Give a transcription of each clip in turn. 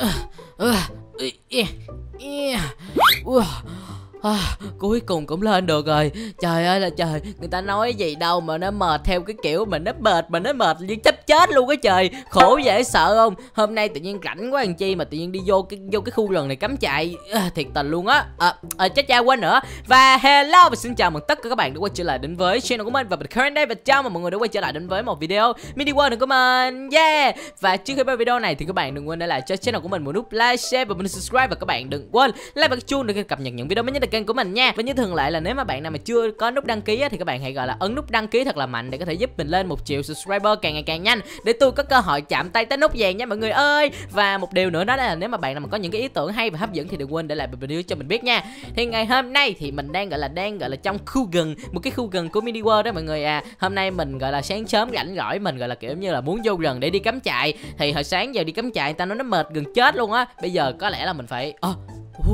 으, 으, 이, 이, 우와, 아, cùng cũng lên được rồi. Trời ơi là trời người ta nói gì đâu mà nó mệt theo cái kiểu mà nó mệt mà nó mệt như chấp chết luôn á trời. Khổ dễ sợ không? Hôm nay tự nhiên rảnh quá anh chi mà tự nhiên đi vô cái vô cái khu rừng này cắm trại. À, thiệt tình luôn á. À, à, chết cha quên nữa. Và hello và xin chào mừng tất cả các bạn đã quay trở lại đến với channel của mình. Và mình current day và chào mừng mọi người đã quay trở lại đến với một video mini world của mình. Yeah! Và trước khi bắt video này thì các bạn đừng quên để lại cho channel của mình một nút like share và mình subscribe. Và các bạn đừng quên like và chuông để cập nhật những video mới nhất từ kênh của mình nha. Và như thường lệ là nếu mà bạn nào mà chưa có nút đăng ký á, thì các bạn hãy gọi là ấn nút đăng ký thật là mạnh để có thể giúp mình lên một triệu subscriber càng ngày càng nhanh để tôi có cơ hội chạm tay tới nút vàng nha mọi người ơi. Và một điều nữa đó là nếu mà bạn nào mà có những cái ý tưởng hay và hấp dẫn thì đừng quên để lại video cho mình biết nha. Thì ngày hôm nay thì mình đang gọi là đang gọi là trong khu gần một cái khu gần của mini world đó mọi người à. Hôm nay mình gọi là sáng sớm rảnh rỗi mình gọi là kiểu như là muốn vô rừng để đi cắm trại. Thì hồi sáng giờ đi cắm trại người ta nói nó mệt gần chết luôn á. Bây giờ có lẽ là mình phải oh,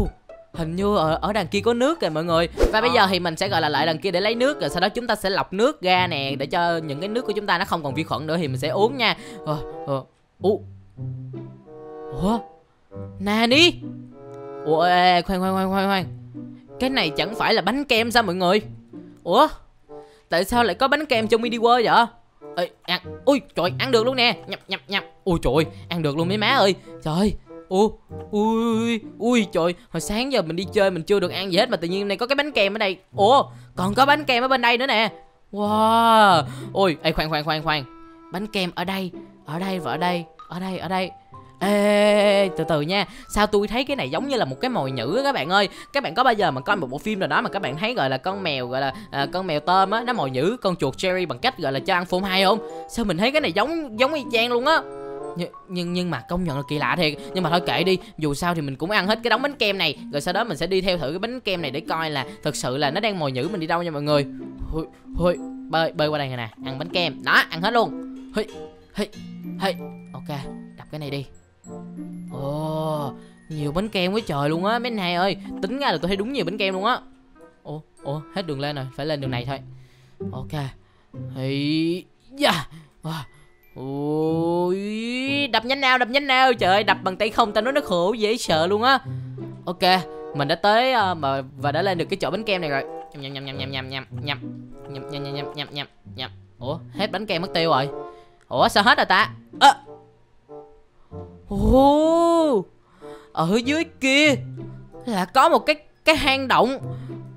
uh, hình như ở, ở đằng kia có nước kìa mọi người. Và bây giờ thì mình sẽ gọi là lại đằng kia để lấy nước rồi sau đó chúng ta sẽ lọc nước ra nè để cho những cái nước của chúng ta nó không còn vi khuẩn nữa thì mình sẽ uống nha. Ờ ờ ủa ủa? Nani? Ủa ê, ê, khoan khoan khoan khoan khoan. Cái này chẳng phải là bánh kem sao mọi người? Ủa? Tại sao lại có bánh kem trong mini world vậy? Ê, ăn. Ui trời ăn được luôn nè. Nhập nhập nhập ui trời ăn được luôn mấy má ơi. Trời ui ui ui trời. Hồi sáng giờ mình đi chơi mình chưa được ăn gì hết mà tự nhiên này có cái bánh kem ở đây. Ủa? Còn có bánh kem ở bên đây nữa nè. Wow. Ui ê khoan khoan khoan khoan. Bánh kem ở đây ở đây và ở đây ở đây ở đây. Ê, từ từ nha. Sao tôi thấy cái này giống như là một cái mồi nhữ á các bạn ơi. Các bạn có bao giờ mà coi một bộ phim nào đó mà các bạn thấy gọi là con mèo gọi là à, con mèo tôm á Nó mồi nhữ con chuột cherry bằng cách gọi là cho ăn phô mai không? Sao mình thấy cái này giống giống y chang luôn á nhưng, nhưng nhưng mà công nhận là kỳ lạ thiệt. Nhưng mà thôi kệ đi dù sao thì mình cũng ăn hết cái đống bánh kem này. Rồi sau đó mình sẽ đi theo thử cái bánh kem này để coi là thực sự là nó đang mồi nhử mình đi đâu nha mọi người. Hôi, hôi, bơi bơi qua đây nè ăn bánh kem. Đó ăn hết luôn. Hây hây hây ok đập cái này đi. Ồ oh, nhiều bánh kem quá trời luôn á mấy này ơi. Tính ra là tôi thấy đúng nhiều bánh kem luôn á. Ủa ủa hết đường lên rồi phải lên đường này thôi. Ok. Thì yeah. wow. Ôi, ừ. đập nhanh nào, đập nhanh nào. Trời ơi, đập bằng tay không, tao nói nó khổ, dễ sợ luôn á. Ok, mình đã tới ờ, mà và đã lên được cái chỗ bánh kem này rồi. Nhầm nhầm nhầm nhầm nhầm nhầm nhầm Nhầm. Nhầm nhầm nhầm nhầm nhầm nhầm. Ủa, hết bánh kem mất tiêu rồi. Ủa, sao hết rồi ta? À. Ồ, ở dưới kia là có một cái cái hang động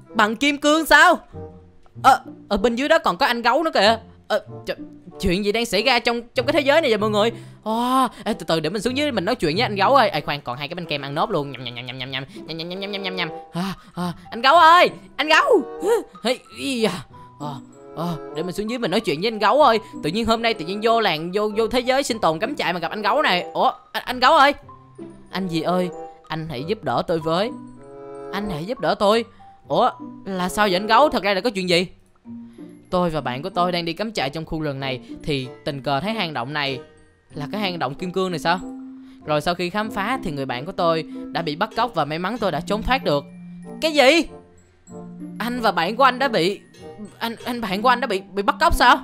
bằng kim cương sao? Ờ, à, ở bên dưới đó còn có anh gấu nữa kìa. Ờ, à, trời chuyện gì đang xảy ra trong trong cái thế giới này vậy mọi người oh, ê, từ từ để mình xuống dưới mình nói chuyện với anh gấu ơi ê khoan còn hai cái bánh kem ăn nốt luôn nhầm nhầm nhầm nhầm nhầm nhầm nhầm nhầm nhầm nhầm nhầm nhầm à, à, anh gấu ơi anh gấu à, à, để mình xuống dưới mình nói chuyện với anh gấu ơi tự nhiên hôm nay tự nhiên vô làng vô vô thế giới sinh tồn cắm trại mà gặp anh gấu này ủa anh, anh gấu ơi anh gì ơi anh hãy giúp đỡ tôi với anh hãy giúp đỡ tôi ủa là sao vậy anh gấu thật ra là có chuyện gì Tôi và bạn của tôi đang đi cắm trại trong khu rừng này, Thì tình cờ thấy hang động này Là cái hang động kim cương này sao? Rồi sau khi khám phá thì người bạn của tôi Đã bị bắt cóc và may mắn tôi đã trốn thoát được. Cái gì? Anh và bạn của anh đã bị, Anh anh bạn của anh đã bị bị bắt cóc sao?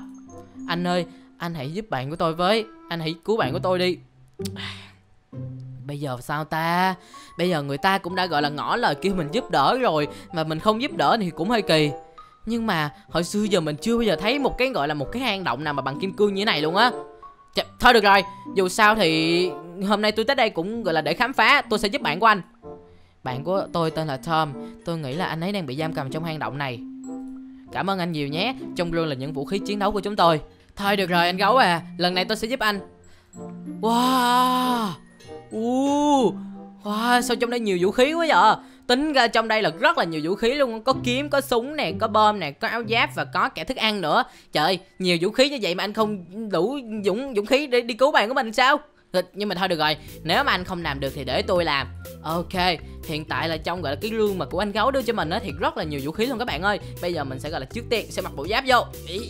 Anh ơi, Anh hãy giúp bạn của tôi với, Anh hãy cứu bạn của tôi đi. Bây giờ sao ta? Bây giờ người ta cũng đã gọi là ngỏ lời kêu mình giúp đỡ rồi, Mà mình không giúp đỡ thì cũng hơi kỳ nhưng mà hồi xưa giờ mình chưa bao giờ thấy một cái gọi là một cái hang động nào mà bằng kim cương như thế này luôn á. Ch Thôi được rồi Dù sao thì hôm nay tôi tới đây cũng gọi là để khám phá Tôi sẽ giúp bạn của anh. Bạn của tôi tên là Tom Tôi nghĩ là anh ấy đang bị giam cầm trong hang động này. Cảm ơn anh nhiều nhé Trong luôn là những vũ khí chiến đấu của chúng tôi. Thôi được rồi anh gấu à Lần này tôi sẽ giúp anh. Wow uh, Wow sao trong đây nhiều vũ khí quá vậy? Tính ra trong đây là rất là nhiều vũ khí luôn. Có kiếm có súng nè có bom nè có áo giáp và có kẻ thức ăn nữa. Trời nhiều vũ khí như vậy mà anh không đủ dũng dũng khí để đi cứu bạn của mình sao? Nhưng mà thôi được rồi. Nếu mà anh không làm được thì để tôi làm. Ok hiện tại là trong gọi là cái lương mà của anh gấu đưa cho mình á thì rất là nhiều vũ khí luôn các bạn ơi. Bây giờ mình sẽ gọi là trước tiên sẽ mặc bộ giáp vô.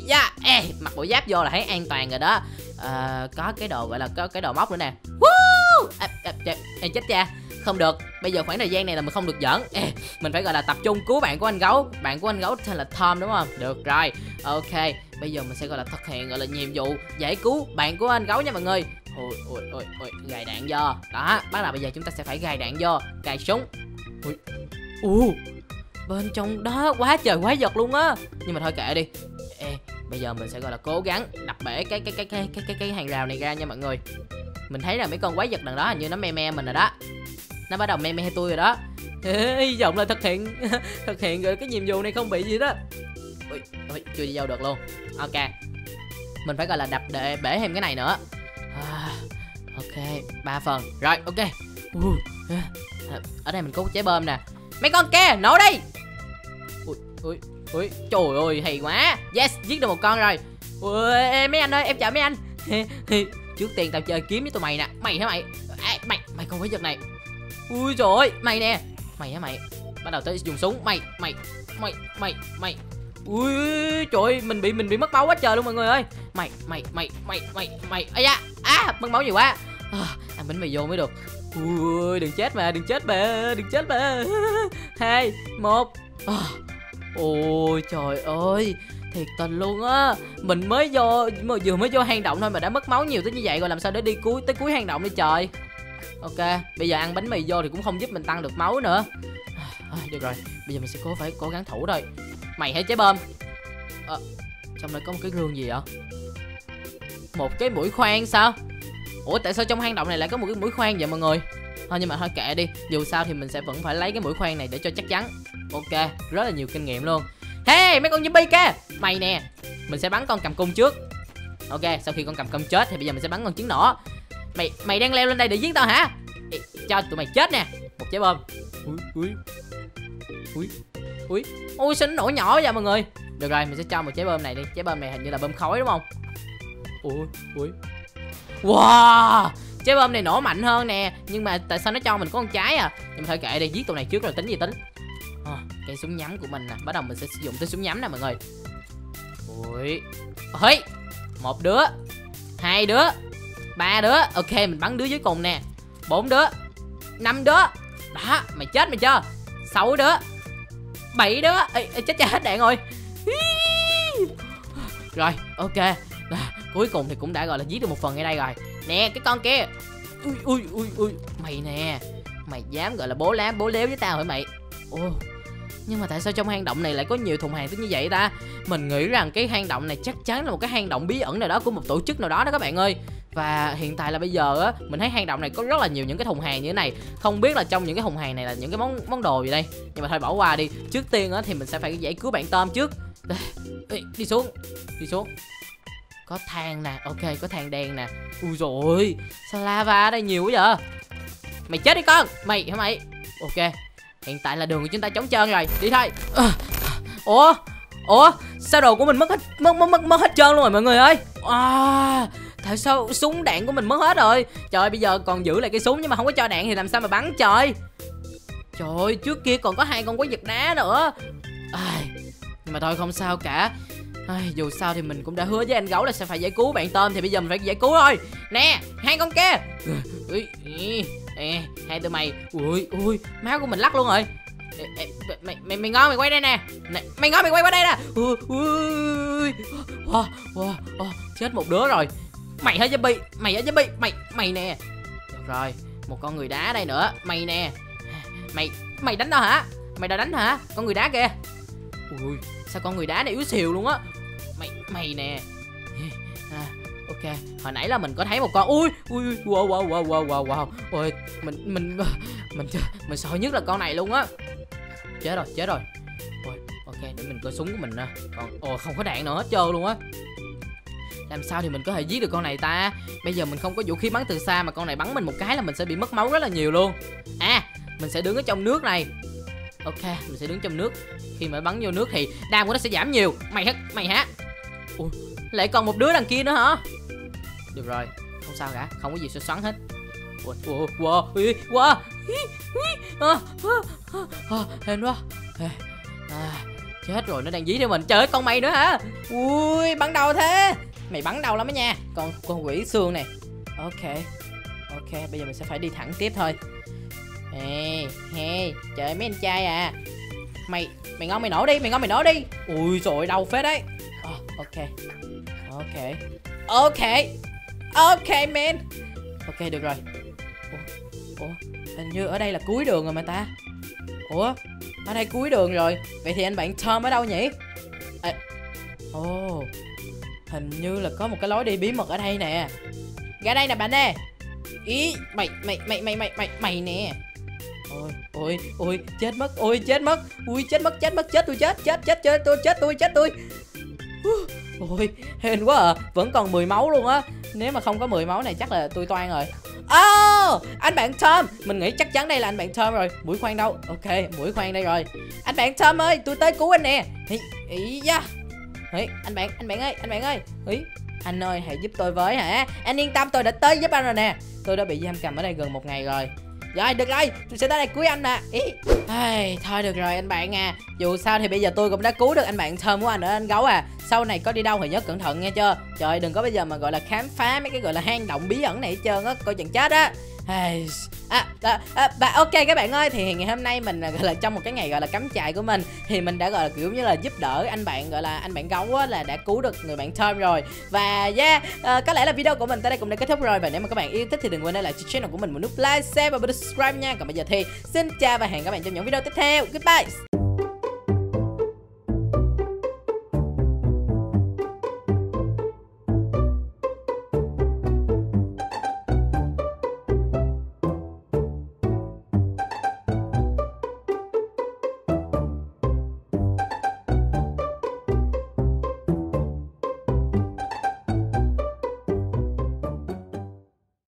Yeah. Ê, mặc bộ giáp vô là thấy an toàn rồi đó. À, có cái đồ gọi là có cái đồ móc nữa nè. Woo! À, à, à, chết cha không được bây giờ khoảng thời gian này là mình không được giỡn. Ê, mình phải gọi là tập trung cứu bạn của anh gấu. Bạn của anh gấu tên là tom đúng không? Được rồi. Ok bây giờ mình sẽ gọi là thực hiện gọi là nhiệm vụ giải cứu bạn của anh gấu nha mọi người. Ôi ôi ôi ôi gài đạn vô. Đó bắt đầu bây giờ chúng ta sẽ phải gài đạn vô cài súng. Ui u bên trong đó quá trời quá giật luôn á. Nhưng mà thôi kệ đi. Ê, bây giờ mình sẽ gọi là cố gắng đập bể cái cái cái cái cái cái, cái hàng rào này ra nha mọi người. Mình thấy là mấy con quái vật đằng đó hình như nó me me mình rồi đó nó bắt đầu me me tôi rồi đó. Hy vọng là thực hiện thực hiện rồi cái nhiệm vụ này không bị gì đó. Ui, ui chưa đi vô được luôn. Ok. Mình phải gọi là đập để bể thêm cái này nữa. À, ok ba phần. Rồi ok. Uh, ở đây mình có chế bơm nè. Mấy con kia nổ đi! Ui ui ui trời ơi hay quá. Yes giết được một con rồi. Ui mấy anh ơi em chào mấy anh. Trước tiên tao chơi kiếm với tụi mày nè. Mày hả mày? À, mày mày không phải vật này ui trời ơi mày nè. Mày á mày? Bắt đầu tới dùng súng. Mày mày mày mày mày. Ui trời ơi mình bị mình bị mất máu quá trời luôn mọi người ơi. Mày mày mày mày mày mày. Ây da à mất máu nhiều quá. À, ăn bánh mì vô mới được. Ui đừng chết mà đừng chết mà đừng chết mà. Hai một. À, ôi trời ơi thiệt tình luôn á. Mình mới vô mà vừa mới vô hang động thôi mà đã mất máu nhiều tới như vậy rồi làm sao để đi cuối tới cuối hang động đi trời? Ok bây giờ ăn bánh mì vô thì cũng không giúp mình tăng được máu nữa. À, được rồi bây giờ mình sẽ cố phải cố gắng thủ thôi. Mày hãy chế bơm. À, trong đây có một cái gương gì vậy? Một cái mũi khoan sao? Ủa tại sao trong hang động này lại có một cái mũi khoan vậy mọi người? Thôi nhưng mà thôi kệ đi. Dù sao thì mình sẽ vẫn phải lấy cái mũi khoan này để cho chắc chắn. Ok rất là nhiều kinh nghiệm luôn. Hey mấy con zombie kia! Mày nè mình sẽ bắn con cầm cung trước. Ok sau khi con cầm cung chết thì bây giờ mình sẽ bắn con trứng nỏ mày mày đang leo lên đây để giết tao hả? Ê, cho tụi mày chết nè. Một trái bom. Ui ui ui ui ui sao nó nổ nhỏ vậy mọi người? Được rồi mình sẽ cho một trái bom này đi. Trái bom này hình như là bom khói đúng không? Ui ui wow! Trái bom này nổ mạnh hơn nè. Nhưng mà tại sao nó cho mình có con trái à? Nhưng mà thôi kệ đi giết tụi này trước rồi tính gì tính. À, cây súng nhắm của mình nè. Bắt đầu mình sẽ sử dụng tới súng nhắm nè mọi người. Ui ơi một đứa. Hai đứa ba đứa. Ok mình bắn đứa dưới cùng nè. Bốn đứa. Năm đứa. Đó mày chết mày chưa? Sáu đứa. Bảy đứa. Ê, chết cha hết đạn rồi. Rồi ok. À, cuối cùng thì cũng đã gọi là giết được một phần ở đây rồi. Nè cái con kia. Ui ui ui ui. Mày nè. Mày dám gọi là bố lá bố léo với tao hả mày? Ô nhưng mà tại sao trong hang động này lại có nhiều thùng hàng tới như vậy ta? Mình nghĩ rằng cái hang động này chắc chắn là một cái hang động bí ẩn nào đó của một tổ chức nào đó đó các bạn ơi và hiện tại là bây giờ á mình thấy hang động này có rất là nhiều những cái thùng hàng như thế này. Không biết là trong những cái thùng hàng này là những cái món món đồ gì đây? Nhưng mà thôi bỏ qua đi. Trước tiên á thì mình sẽ phải giải cứu bạn tôm trước. Ê, đi xuống. Đi xuống. Có than nè. Ok có than đen nè. Ui rồi sao lava ở đây nhiều quá vậy? Mày chết đi con. Mày hả mày? Ok. Hiện tại là đường của chúng ta trống trơn rồi. Đi thôi. Ờ. Ủa? Ủa? Sao đồ của mình mất hết mất mất mất, mất hết trơn luôn rồi mọi người ơi? À, tại sao súng đạn của mình mất hết rồi? Trời bây giờ còn giữ lại cái súng nhưng mà không có cho đạn thì làm sao mà bắn trời? Trời ơi trước kia còn có hai con quái vật đá nữa. À, nhưng mà thôi không sao cả. Ai, dù sao thì mình cũng đã hứa với anh gấu là sẽ phải giải cứu bạn tôm thì bây giờ mình phải giải cứu thôi. Nè hai con kia. Ui, ê, hai tụi mày. Ui ui máu của mình lắc luôn rồi. Ê, ê, mày mày mày ngon mày quay đây nè. Mày, mày ngon mày quay qua đây nè. Ui ui wow, wow, wow, chết một đứa rồi mày hả zombie mày hả zombie mày mày nè. Được rồi một con người đá đây nữa. Mày nè. Mày mày đánh đâu hả? Mày đã đánh hả? Con người đá kìa. Ui sao con người đá này yếu xìu luôn á? Mày mày nè. À, ok hồi nãy là mình có thấy một con ui ui wow wow wow wow wow wow. Ôi mình mình mình mình sợ nhất là con này luôn á. Chết rồi chết rồi. Ôi ok để mình coi súng của mình nè. Còn ồ không có đạn nữa hết trơn luôn á làm sao thì mình có thể giết được con này ta bây giờ mình không có vũ khí bắn từ xa mà con này bắn mình một cái là mình sẽ bị mất máu rất là nhiều luôn à mình sẽ đứng ở trong nước này ok mình sẽ đứng trong nước khi mà bắn vô nước thì đam của nó sẽ giảm nhiều mày hết mày hả ui lại còn một đứa đằng kia nữa hả được rồi không sao cả không có gì sẽ xoắn hết wow wow wow wow hên quá à, chết rồi nó đang dí theo mình trời ơi con mày nữa hả ui bắn đầu thế mày bắn đau lắm á nha. Con con quỷ xương này. Ok ok bây giờ mình sẽ phải đi thẳng tiếp thôi. Ê, hey, trời mấy anh trai à. Mày, mày ngon mày nổ đi, mày ngon mày nổ đi. Ui rồi đau phết đấy. Oh, Ok Ok Ok Ok man Ok được rồi. Ủa, Ủa Hình như ở đây là cuối đường rồi mà ta. Ủa ở đây cuối đường rồi. Vậy thì anh bạn Tom ở đâu nhỉ? À, oh, hình như là có một cái lối đi bí mật ở đây nè. Ra đây nè bạn nè ý mày mày mày mày mày mày mày nè. Ôi ôi ôi chết mất ôi chết mất. Ui chết mất chết mất chết tôi chết chết chết chết tôi chết tôi chết tôi. Ôi hên quá à. Vẫn còn 10 máu luôn á. Nếu mà không có 10 máu này chắc là tôi toan rồi. Oh, anh bạn Tom. Mình nghĩ chắc chắn đây là anh bạn Tom rồi. Mũi khoan đâu? Ok, mũi khoan đây rồi. Anh bạn Tom ơi, tôi tới cứu anh nè. Ý, ý da ấy anh bạn, anh bạn ơi, anh bạn ơi. Ý, anh ơi, hãy giúp tôi với hả? Anh yên tâm, tôi đã tới giúp anh rồi nè. Tôi đã bị giam cầm ở đây gần một ngày rồi. Rồi được rồi tôi sẽ tới đây cứu anh nè. Ý. Ai, thôi được rồi anh bạn à. Dù sao thì bây giờ tôi cũng đã cứu được anh bạn thơm của anh ở anh gấu à sau này có đi đâu thì nhớ cẩn thận nghe chưa? Trời đừng có bây giờ mà gọi là khám phá mấy cái gọi là hang động bí ẩn này hết trơn á coi chừng chết á. À, à, à, bà, ok các bạn ơi thì ngày hôm nay mình à, gọi là trong một cái ngày gọi là cắm trại của mình thì mình đã gọi là kiểu như là giúp đỡ anh bạn gọi là anh bạn gấu á là đã cứu được người bạn Tom rồi. Và yeah à, có lẽ là video của mình tới đây cũng đã kết thúc rồi. Và nếu mà các bạn yêu thích thì đừng quên để lại channel của mình một nút like share và subscribe nha. Còn bây giờ thì xin chào và hẹn các bạn trong những video tiếp theo. Goodbye.